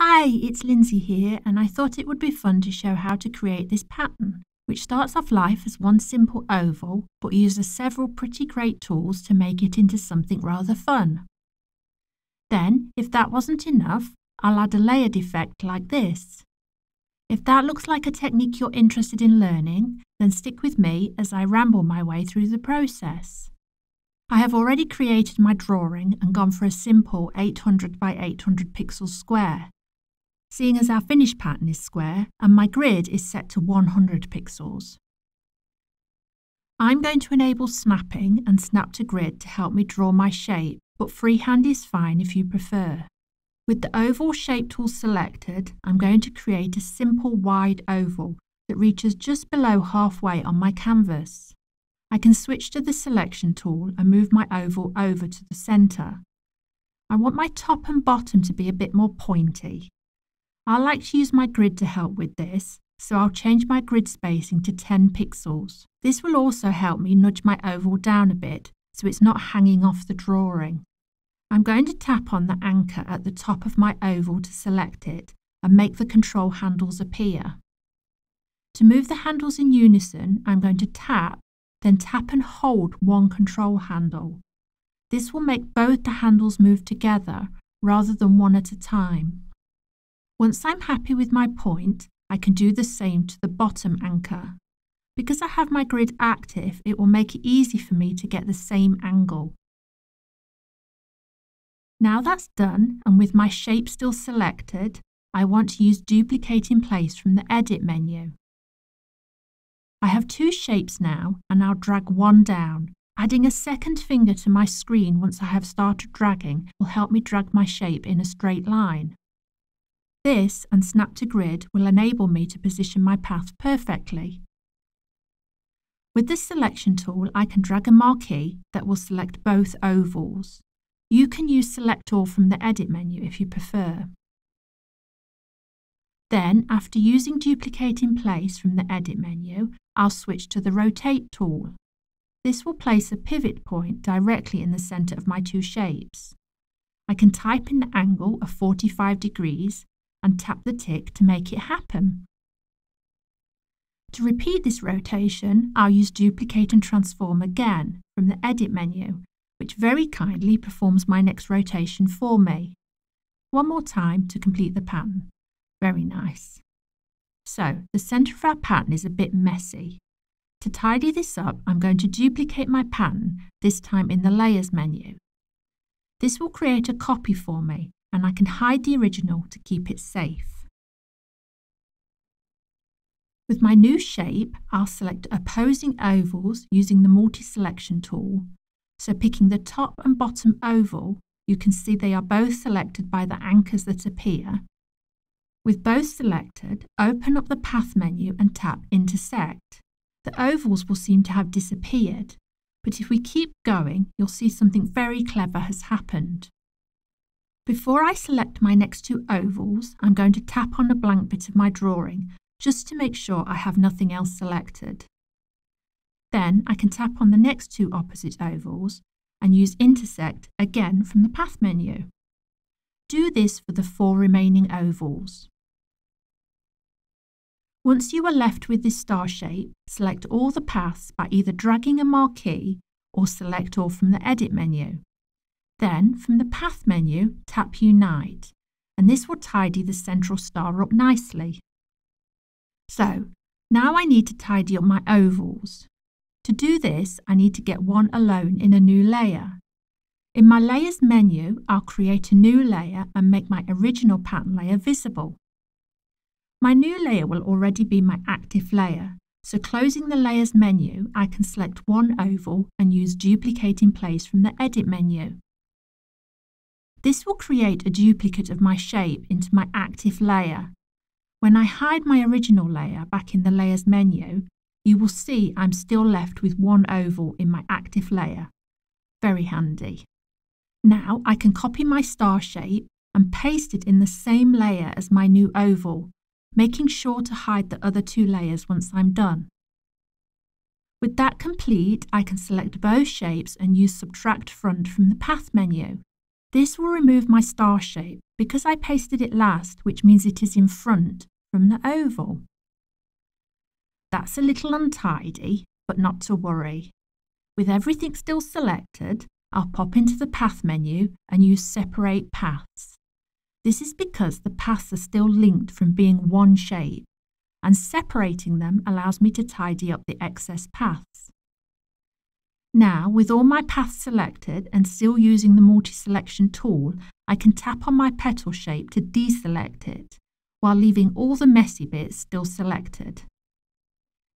Hi, it's Lindsay here, and I thought it would be fun to show how to create this pattern, which starts off life as one simple oval, but uses several pretty great tools to make it into something rather fun. Then, if that wasn't enough, I'll add a layered effect like this. If that looks like a technique you're interested in learning, then stick with me as I ramble my way through the process. I have already created my drawing and gone for a simple 800 by 800 pixel square seeing as our finish pattern is square and my grid is set to 100 pixels. I'm going to enable snapping and snap to grid to help me draw my shape, but freehand is fine if you prefer. With the oval shape tool selected, I'm going to create a simple wide oval that reaches just below halfway on my canvas. I can switch to the selection tool and move my oval over to the centre. I want my top and bottom to be a bit more pointy, I like to use my grid to help with this, so I'll change my grid spacing to 10 pixels. This will also help me nudge my oval down a bit so it's not hanging off the drawing. I'm going to tap on the anchor at the top of my oval to select it and make the control handles appear. To move the handles in unison, I'm going to tap, then tap and hold one control handle. This will make both the handles move together rather than one at a time. Once I'm happy with my point, I can do the same to the bottom anchor. Because I have my grid active, it will make it easy for me to get the same angle. Now that's done, and with my shape still selected, I want to use Duplicate in Place from the Edit menu. I have two shapes now, and I'll drag one down. Adding a second finger to my screen once I have started dragging will help me drag my shape in a straight line. This and Snap to Grid will enable me to position my path perfectly. With this selection tool, I can drag a marquee that will select both ovals. You can use Select All from the Edit menu if you prefer. Then, after using Duplicate in Place from the Edit menu, I'll switch to the Rotate tool. This will place a pivot point directly in the centre of my two shapes. I can type in the angle of 45 degrees and tap the tick to make it happen. To repeat this rotation, I'll use Duplicate and Transform again from the Edit menu, which very kindly performs my next rotation for me. One more time to complete the pattern. Very nice. So, the centre of our pattern is a bit messy. To tidy this up, I'm going to duplicate my pattern, this time in the Layers menu. This will create a copy for me, and I can hide the original to keep it safe. With my new shape, I'll select opposing ovals using the multi-selection tool. So picking the top and bottom oval, you can see they are both selected by the anchors that appear. With both selected, open up the Path menu and tap Intersect. The ovals will seem to have disappeared, but if we keep going, you'll see something very clever has happened. Before I select my next two ovals, I'm going to tap on a blank bit of my drawing just to make sure I have nothing else selected. Then I can tap on the next two opposite ovals and use Intersect again from the Path menu. Do this for the four remaining ovals. Once you are left with this star shape, select all the paths by either dragging a marquee or select all from the Edit menu. Then, from the Path menu, tap Unite, and this will tidy the central star up nicely. So, now I need to tidy up my ovals. To do this, I need to get one alone in a new layer. In my Layers menu, I'll create a new layer and make my original pattern layer visible. My new layer will already be my active layer, so closing the Layers menu, I can select one oval and use Duplicate in Place from the Edit menu. This will create a duplicate of my shape into my active layer. When I hide my original layer back in the Layers menu, you will see I'm still left with one oval in my active layer. Very handy. Now I can copy my star shape and paste it in the same layer as my new oval, making sure to hide the other two layers once I'm done. With that complete, I can select both shapes and use Subtract Front from the Path menu. This will remove my star shape because I pasted it last, which means it is in front from the oval. That's a little untidy, but not to worry. With everything still selected, I'll pop into the Path menu and use Separate Paths. This is because the paths are still linked from being one shape, and separating them allows me to tidy up the excess paths. Now, with all my paths selected and still using the multi-selection tool, I can tap on my petal shape to deselect it, while leaving all the messy bits still selected.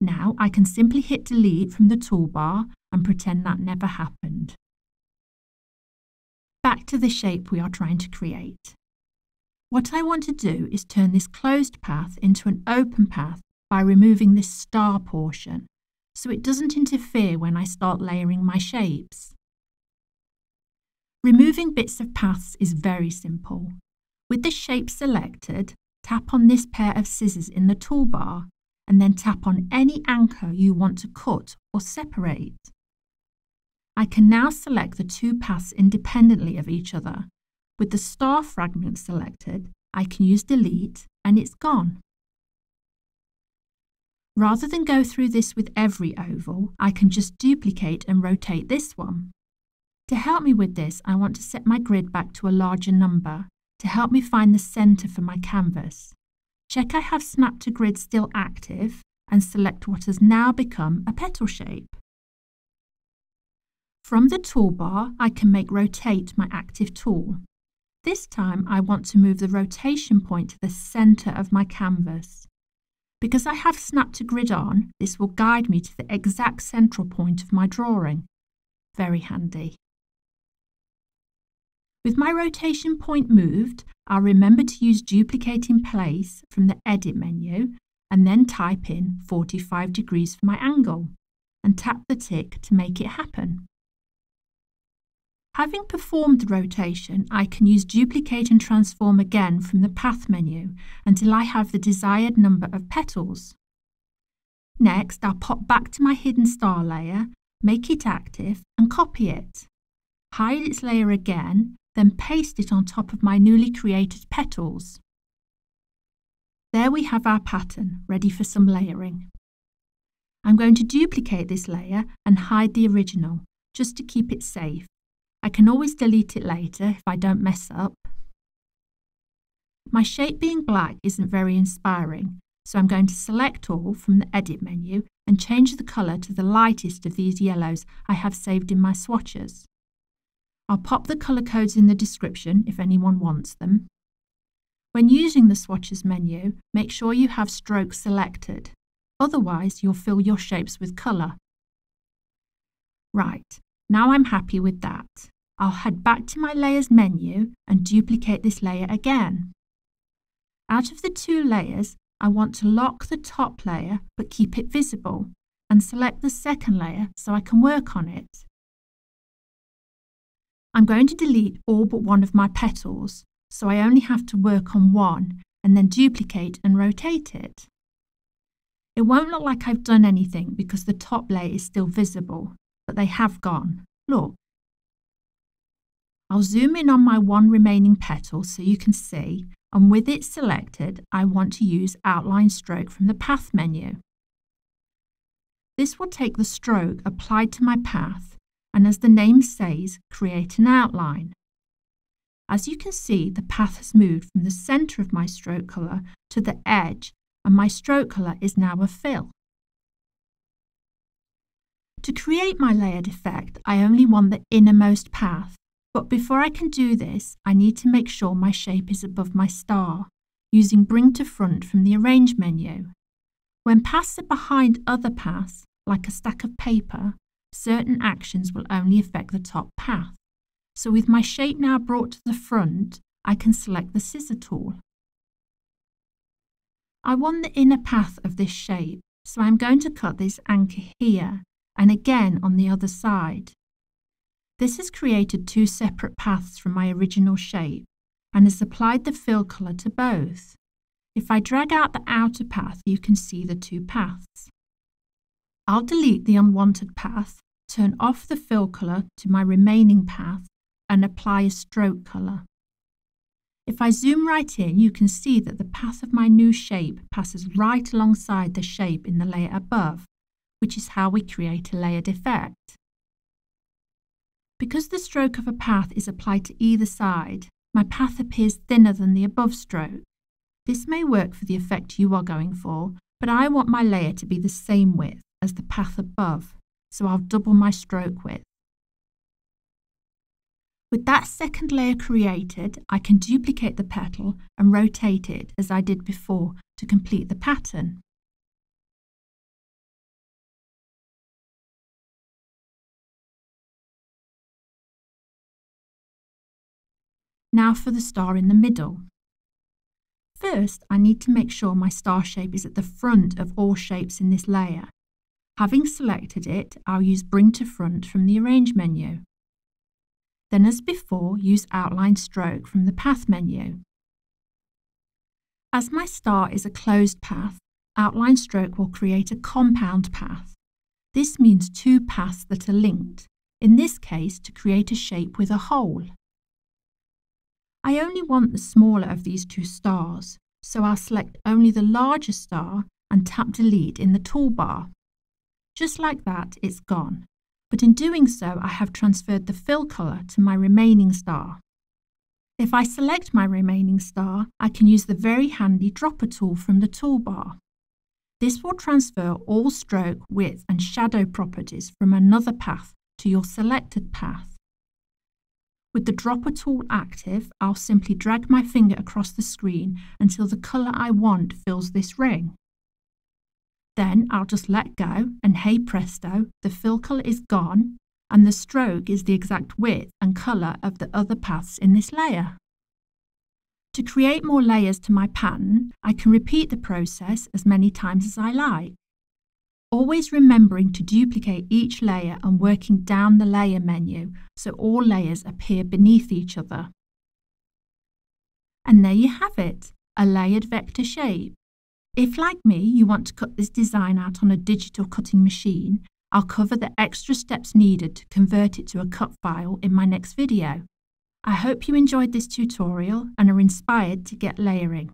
Now I can simply hit delete from the toolbar and pretend that never happened. Back to the shape we are trying to create. What I want to do is turn this closed path into an open path by removing this star portion, so it doesn't interfere when I start layering my shapes. Removing bits of paths is very simple. With the shape selected, tap on this pair of scissors in the toolbar and then tap on any anchor you want to cut or separate. I can now select the two paths independently of each other. With the star fragment selected, I can use delete and it's gone. Rather than go through this with every oval, I can just duplicate and rotate this one. To help me with this, I want to set my grid back to a larger number to help me find the centre for my canvas. Check I have Snap to Grid still active and select what has now become a petal shape. From the toolbar, I can make Rotate my active tool. This time I want to move the rotation point to the centre of my canvas. Because I have snapped to Grid on, this will guide me to the exact central point of my drawing. Very handy. With my rotation point moved, I'll remember to use duplicate in place from the edit menu and then type in 45 degrees for my angle and tap the tick to make it happen. Having performed the rotation, I can use duplicate and transform again from the path menu until I have the desired number of petals. Next, I'll pop back to my hidden star layer, make it active and copy it. Hide its layer again then paste it on top of my newly created petals. There we have our pattern, ready for some layering. I'm going to duplicate this layer and hide the original, just to keep it safe. I can always delete it later if I don't mess up. My shape being black isn't very inspiring, so I'm going to select all from the Edit menu and change the colour to the lightest of these yellows I have saved in my swatches. I'll pop the colour codes in the description if anyone wants them. When using the swatches menu, make sure you have strokes selected. Otherwise, you'll fill your shapes with colour. Right, now I'm happy with that. I'll head back to my layers menu and duplicate this layer again. Out of the two layers, I want to lock the top layer but keep it visible and select the second layer so I can work on it. I'm going to delete all but one of my petals, so I only have to work on one and then duplicate and rotate it. It won't look like I've done anything because the top layer is still visible, but they have gone. Look. I'll zoom in on my one remaining petal so you can see, and with it selected, I want to use Outline Stroke from the Path menu. This will take the stroke applied to my path and as the name says, create an outline. As you can see, the path has moved from the centre of my stroke colour to the edge, and my stroke colour is now a fill. To create my layered effect, I only want the innermost path, but before I can do this, I need to make sure my shape is above my star, using Bring to Front from the Arrange menu. When paths are behind other paths, like a stack of paper, certain actions will only affect the top path. So with my shape now brought to the front, I can select the scissor tool. I want the inner path of this shape, so I'm going to cut this anchor here and again on the other side. This has created two separate paths from my original shape and has applied the fill colour to both. If I drag out the outer path, you can see the two paths. I'll delete the unwanted path, turn off the fill colour to my remaining path, and apply a stroke colour. If I zoom right in, you can see that the path of my new shape passes right alongside the shape in the layer above, which is how we create a layered effect. Because the stroke of a path is applied to either side, my path appears thinner than the above stroke. This may work for the effect you are going for, but I want my layer to be the same width as the path above, so I'll double my stroke width. With that second layer created, I can duplicate the petal and rotate it as I did before to complete the pattern. Now for the star in the middle. First, I need to make sure my star shape is at the front of all shapes in this layer. Having selected it, I'll use Bring to Front from the Arrange menu. Then as before, use Outline Stroke from the Path menu. As my star is a closed path, Outline Stroke will create a compound path. This means two paths that are linked, in this case to create a shape with a hole. I only want the smaller of these two stars, so I'll select only the larger star and tap Delete in the toolbar. Just like that, it's gone but in doing so I have transferred the fill colour to my remaining star. If I select my remaining star, I can use the very handy dropper tool from the toolbar. This will transfer all stroke, width and shadow properties from another path to your selected path. With the dropper tool active, I'll simply drag my finger across the screen until the colour I want fills this ring. Then I'll just let go and hey presto, the fill colour is gone and the stroke is the exact width and colour of the other paths in this layer. To create more layers to my pattern, I can repeat the process as many times as I like. Always remembering to duplicate each layer and working down the layer menu so all layers appear beneath each other. And there you have it, a layered vector shape. If, like me, you want to cut this design out on a digital cutting machine, I'll cover the extra steps needed to convert it to a cut file in my next video. I hope you enjoyed this tutorial and are inspired to get layering.